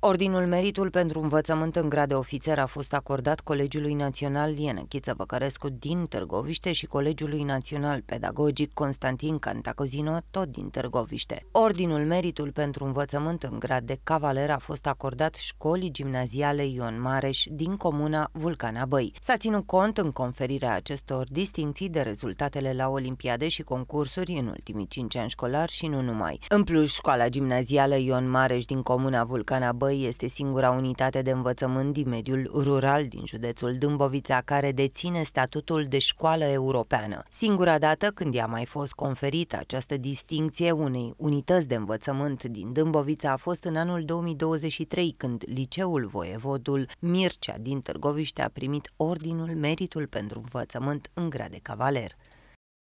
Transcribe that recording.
Ordinul Meritul pentru învățământ în grad de ofițer a fost acordat Colegiului Național Liene Chiță Văcărescu din Târgoviște și Colegiului Național Pedagogic Constantin Cantacozino, tot din Târgoviște. Ordinul Meritul pentru învățământ în grad de cavaler a fost acordat școlii gimnaziale Ion Mareș din comuna Vulcana Băi. S-a ținut cont în conferirea acestor distinții de rezultatele la olimpiade și concursuri în ultimii cinci ani școlari și nu numai. În plus, școala gimnazială Ion Mareș din comuna Vulcana Băi este singura unitate de învățământ din mediul rural din județul Dâmbovița care deține statutul de școală europeană. Singura dată când i-a mai fost conferită această distinție unei unități de învățământ din Dâmbovița a fost în anul 2023, când liceul voievodul Mircea din Târgoviște a primit Ordinul Meritul pentru învățământ în grade cavaler.